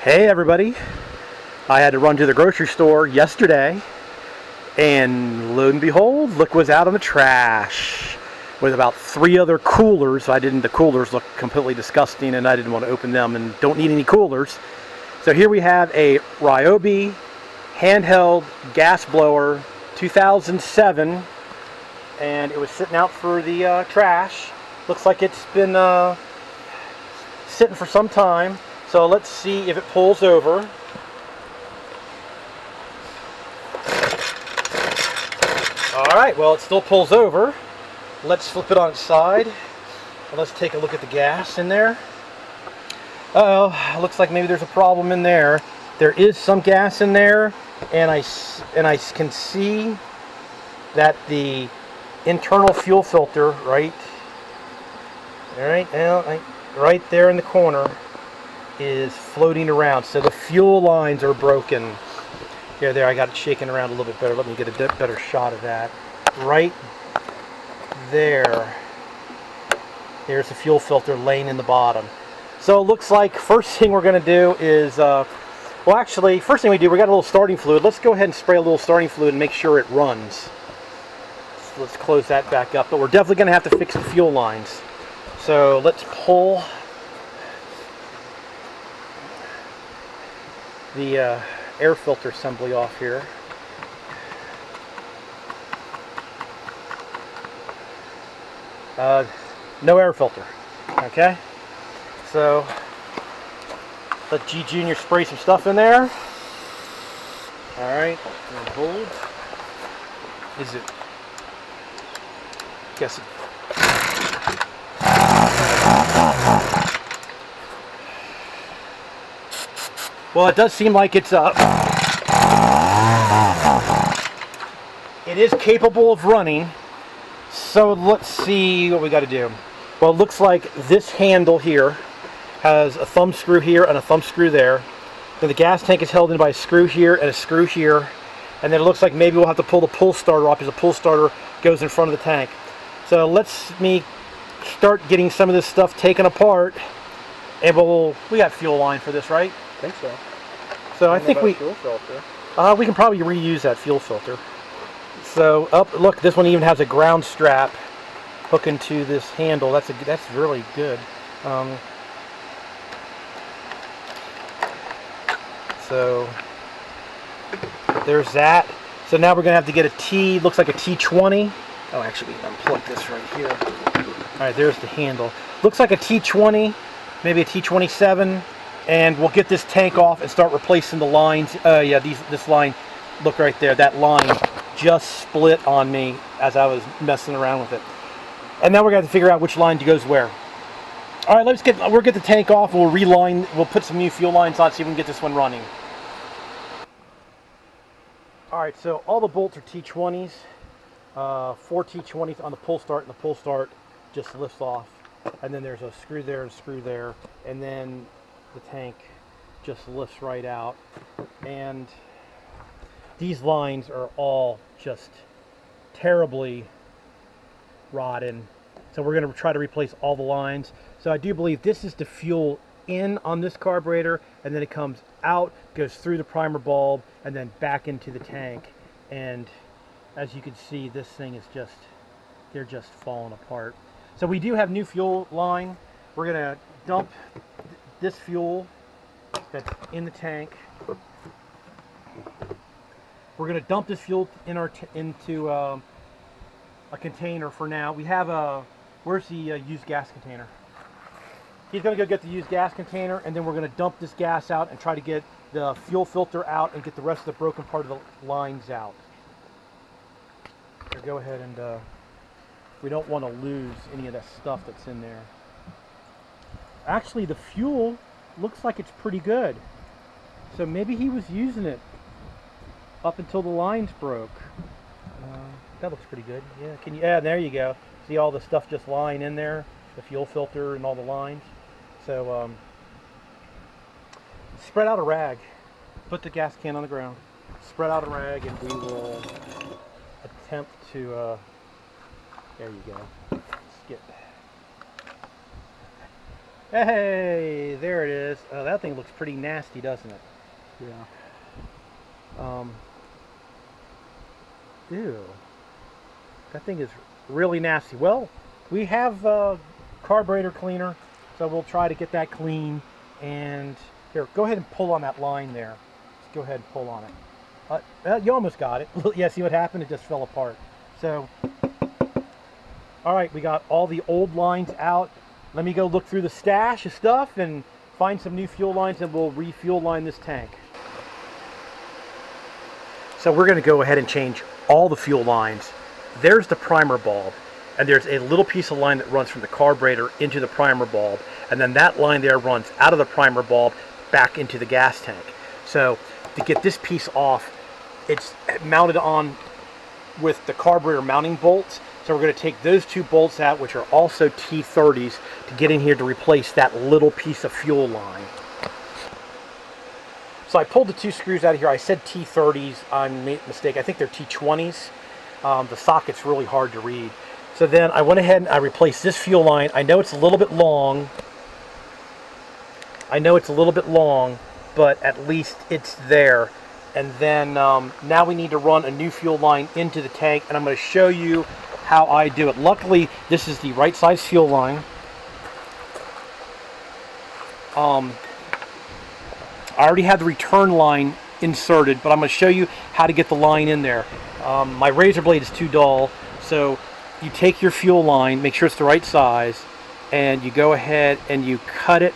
Hey everybody. I had to run to the grocery store yesterday and lo and behold, look was out on the trash with about three other coolers. I didn't, the coolers look completely disgusting and I didn't want to open them and don't need any coolers. So here we have a Ryobi handheld gas blower 2007 and it was sitting out for the uh, trash. Looks like it's been uh, sitting for some time. So let's see if it pulls over. All right, well it still pulls over. Let's flip it on its side. Let's take a look at the gas in there. Uh oh, looks like maybe there's a problem in there. There is some gas in there, and I and I can see that the internal fuel filter, right, all right, now, right there in the corner, is floating around. So the fuel lines are broken. Here, there, I got it shaking around a little bit better. Let me get a better shot of that. Right there, there's the fuel filter laying in the bottom. So it looks like first thing we're going to do is, uh, well actually, first thing we do, we got a little starting fluid. Let's go ahead and spray a little starting fluid and make sure it runs. So let's close that back up. But we're definitely going to have to fix the fuel lines. So let's pull the uh, air filter assembly off here. Uh, no air filter, okay? So let G Junior spray some stuff in there. All right, and hold. Is it? Guess it. Well, it does seem like it's up. It is capable of running. So let's see what we got to do. Well, it looks like this handle here has a thumb screw here and a thumb screw there. Then the gas tank is held in by a screw here and a screw here. And then it looks like maybe we'll have to pull the pull starter off because the pull starter goes in front of the tank. So let's me start getting some of this stuff taken apart. And we'll, we got fuel line for this, right? I think so. So I, think we. Uh, we can probably reuse that fuel filter. So up, look, this one even has a ground strap hooking to this handle. That's a that's really good. Um, so there's that. So now we're gonna have to get a T. Looks like a T20. Oh, actually, we can unplug this right here. All right, there's the handle. Looks like a T20, maybe a T27, and we'll get this tank off and start replacing the lines. Uh, yeah, these this line. Look right there. That line just split on me as I was messing around with it. And now we're going to figure out which line goes where. All right, let's get we'll get the tank off. We'll reline. We'll put some new fuel lines on. See if we can get this one running. All right, so all the bolts are T20s. Uh, four T20s on the pull start, and the pull start just lifts off. And then there's a screw there and screw there, and then the tank just lifts right out. And these lines are all just terribly rotten. So we're going to try to replace all the lines. So I do believe this is the fuel in on this carburetor and then it comes out, goes through the primer bulb and then back into the tank. And as you can see, this thing is just, they're just falling apart. So we do have new fuel line. We're going to dump this fuel that's in the tank. We're going to dump this fuel in our into um, a container for now. We have a, where's the uh, used gas container? He's going to go get the used gas container and then we're going to dump this gas out and try to get the fuel filter out and get the rest of the broken part of the lines out. So go ahead and uh, we don't want to lose any of that stuff that's in there. Actually, the fuel looks like it's pretty good. So maybe he was using it up until the lines broke. Uh, that looks pretty good. Yeah, can you? Yeah, there you go. See all the stuff just lying in there, the fuel filter and all the lines. So um, spread out a rag. Put the gas can on the ground. Spread out a rag, and we will attempt to. Uh, there you go. Let's get. Hey, there it is. Oh, that thing looks pretty nasty, doesn't it? Yeah. Um, ew. That thing is really nasty. Well, we have uh, carburetor cleaner, so we'll try to get that clean. And here, go ahead and pull on that line there. Just go ahead and pull on it. Uh, uh, you almost got it. yeah, see what happened? It just fell apart. So, all right, we got all the old lines out. Let me go look through the stash of stuff and find some new fuel lines and we'll refuel line this tank. So we're going to go ahead and change all the fuel lines. There's the primer bulb, and there's a little piece of line that runs from the carburetor into the primer bulb, and then that line there runs out of the primer bulb back into the gas tank. So to get this piece off, it's mounted on with the carburetor mounting bolts. So we're going to take those two bolts out, which are also T30s, to get in here to replace that little piece of fuel line. So I pulled the two screws out of here. I said T30s. I made a mistake. I think they're T20s. Um, the socket's really hard to read. So then I went ahead and I replaced this fuel line. I know it's a little bit long. I know it's a little bit long, but at least it's there. And then um, now we need to run a new fuel line into the tank, and I'm going to show you how I do it. Luckily, this is the right size fuel line. Um, I already had the return line inserted, but I'm going to show you how to get the line in there. Um, my razor blade is too dull, so you take your fuel line, make sure it's the right size, and you go ahead and you cut it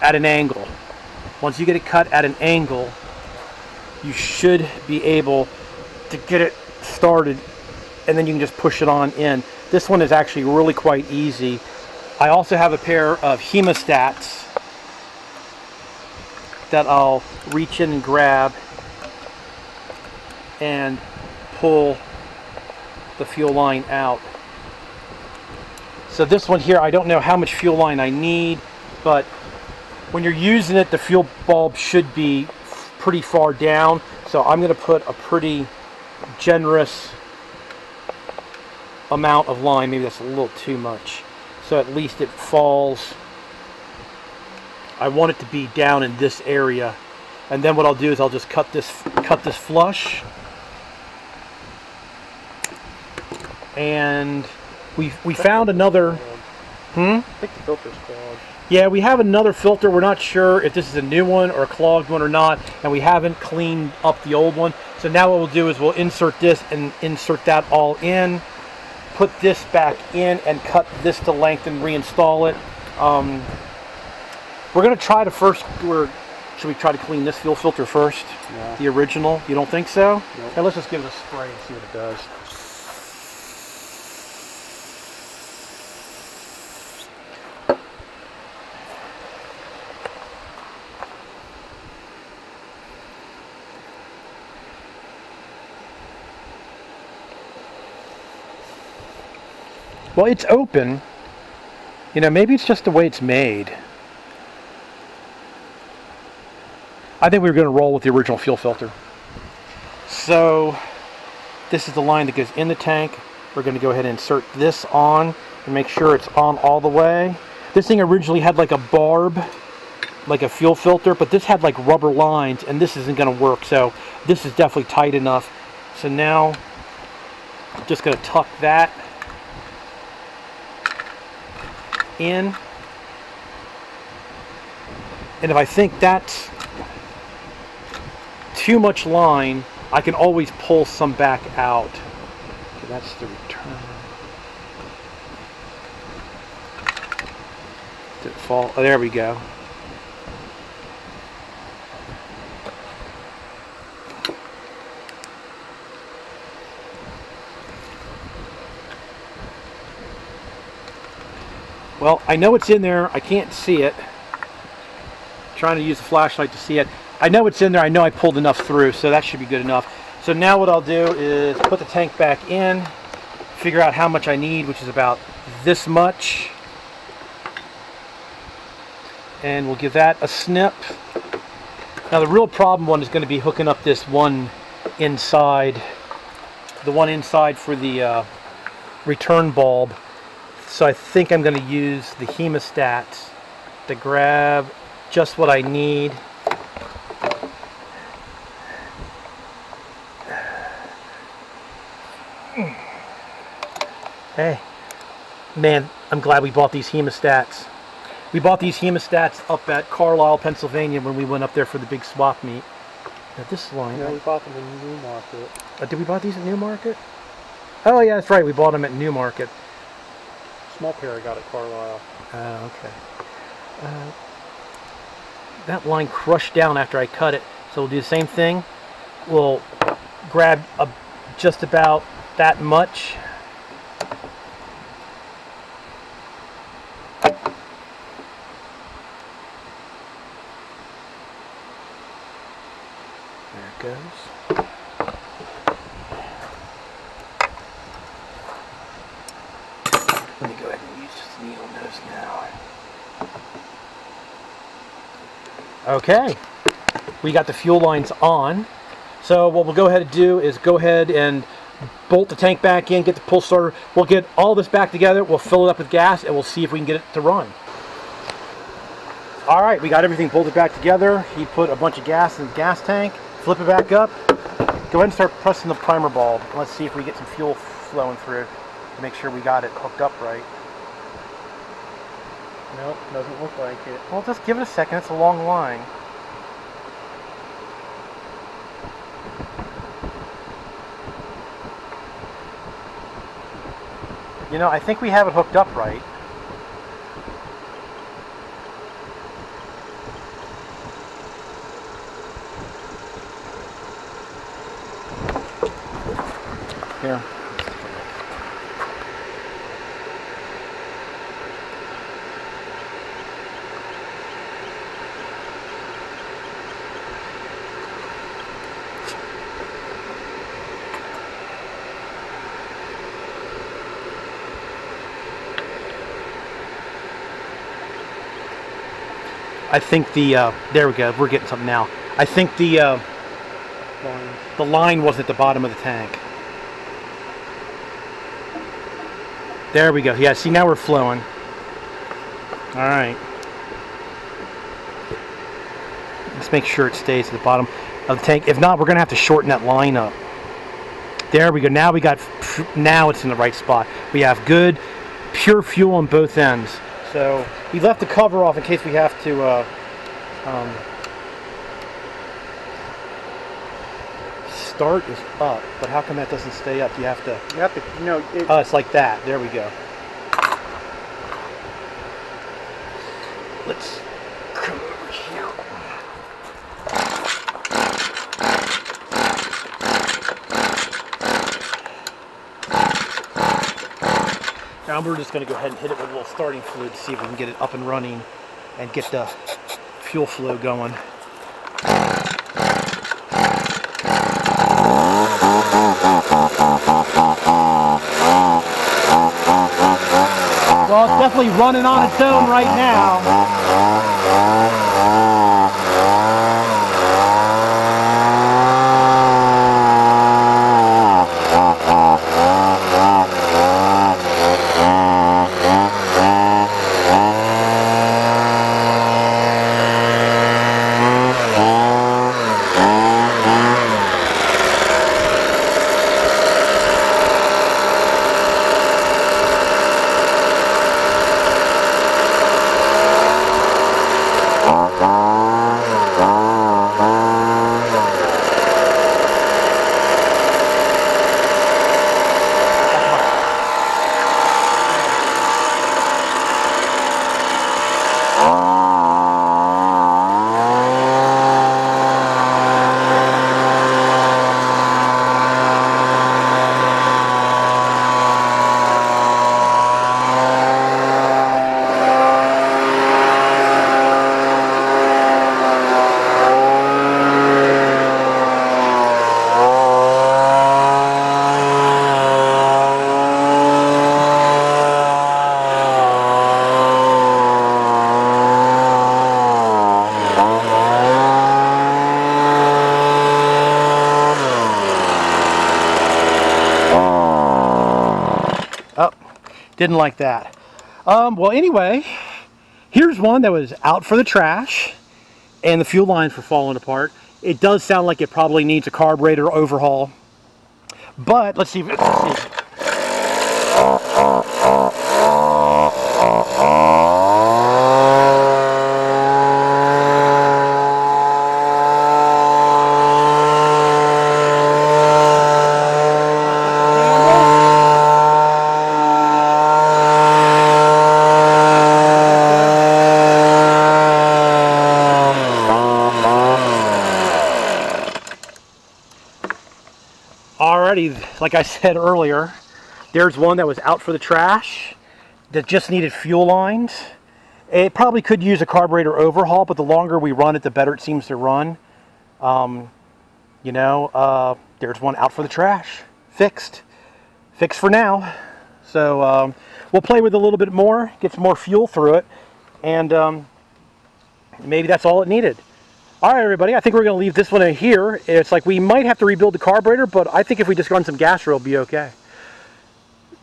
at an angle. Once you get it cut at an angle, you should be able to get it started and then you can just push it on in. This one is actually really quite easy. I also have a pair of hemostats that I'll reach in and grab and pull the fuel line out. So this one here, I don't know how much fuel line I need, but when you're using it, the fuel bulb should be pretty far down. So I'm going to put a pretty generous amount of line. Maybe that's a little too much. So at least it falls I want it to be down in this area. And then what I'll do is I'll just cut this cut this flush. And we we found another Hmm? I think the filter's clogged. Yeah, we have another filter. We're not sure if this is a new one or a clogged one or not, and we haven't cleaned up the old one. So now what we'll do is we'll insert this and insert that all in, put this back in, and cut this to length and reinstall it. Um, we're going to try to first, we're, should we try to clean this fuel filter first? No. The original? You don't think so? Nope. Let's just give it a spray and see what it does. Well, it's open. You know, maybe it's just the way it's made. I think we were going to roll with the original fuel filter. So this is the line that goes in the tank. We're going to go ahead and insert this on and make sure it's on all the way. This thing originally had like a barb, like a fuel filter, but this had like rubber lines and this isn't going to work. So this is definitely tight enough. So now I'm just going to tuck that in. And if I think that's too much line, I can always pull some back out. Okay, that's the return. Did it fall? Oh, there we go. Well, I know it's in there. I can't see it. trying to use the flashlight to see it. I know it's in there. I know I pulled enough through, so that should be good enough. So now what I'll do is put the tank back in, figure out how much I need, which is about this much. And we'll give that a snip. Now the real problem one is going to be hooking up this one inside, the one inside for the uh, return bulb. So I think I'm going to use the hemostat to grab just what I need. Hey, man, I'm glad we bought these hemostats. We bought these hemostats up at Carlisle, Pennsylvania when we went up there for the big swap meet. Now this line, Yeah, we bought them in Newmarket. uh, did we buy these at Newmarket? Oh yeah, that's right, we bought them at Newmarket. Small pair I got at Carlisle. Oh, okay. Uh, that line crushed down after I cut it, so we'll do the same thing. We'll grab a, just about that much. There it goes. Let me go ahead and use just the needle nose now. Okay, we got the fuel lines on. So what we'll go ahead and do is go ahead and bolt the tank back in, get the pull starter. We'll get all this back together, we'll fill it up with gas, and we'll see if we can get it to run. All right, we got everything bolted back together. He put a bunch of gas in the gas tank, flip it back up. Go ahead and start pressing the primer bulb. Let's see if we get some fuel flowing through to make sure we got it hooked up right. Nope, doesn't look like it. Well, just give it a second. It's a long line. You know, I think we have it hooked up right. Here. I think the uh, there we go. We're getting something now. I think the uh, Line. the line was at the bottom of the tank. There we go. Yeah. See now we're flowing. All right. Let's make sure it stays at the bottom of the tank. If not, we're gonna have to shorten that line up. There we go. Now we got. Now it's in the right spot. We have good, pure fuel on both ends. So we left the cover off in case we have to. Uh, um, start is up, but how come that doesn't stay up? You have to. You have to, you know, it, Oh, it's like that. There we go. Let's Now we're just going to go ahead and hit it with a little starting fluid to see if we can get it up and running and get the fuel flow going. Well, it's definitely running on its own right now. Didn't like that. Um, well, anyway, here's one that was out for the trash, and the fuel lines were falling apart. It does sound like it probably needs a carburetor overhaul, but let's see. If, see. Alrighty, like I said earlier, there's one that was out for the trash that just needed fuel lines. It probably could use a carburetor overhaul, but the longer we run it, the better it seems to run. Um, you know, uh, there's one out for the trash, fixed, fixed for now. So um, we'll play with a little bit more, get some more fuel through it, and um, maybe that's all it needed. All right, everybody, I think we're going to leave this one in here. It's like we might have to rebuild the carburetor, but I think if we just run some gas, it'll be okay.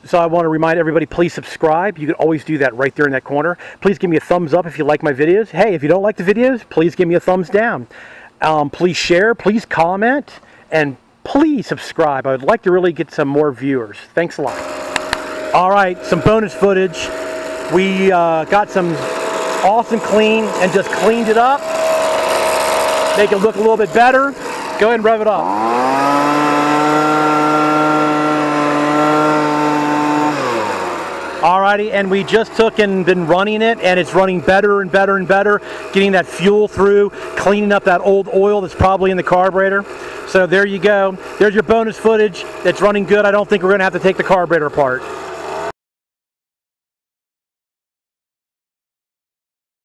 So I want to remind everybody, please subscribe. You can always do that right there in that corner. Please give me a thumbs up if you like my videos. Hey, if you don't like the videos, please give me a thumbs down. Um, please share, please comment, and please subscribe. I would like to really get some more viewers. Thanks a lot. All right, some bonus footage. We uh, got some awesome clean and just cleaned it up. Make it look a little bit better. Go ahead and rev it up. Alrighty, and we just took and been running it, and it's running better and better and better, getting that fuel through, cleaning up that old oil that's probably in the carburetor. So there you go. There's your bonus footage. That's running good. I don't think we're going to have to take the carburetor apart.